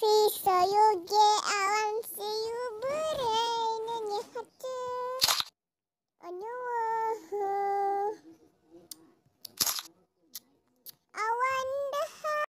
Hafizo yuge awan siyuburay nun yahatu. Onyu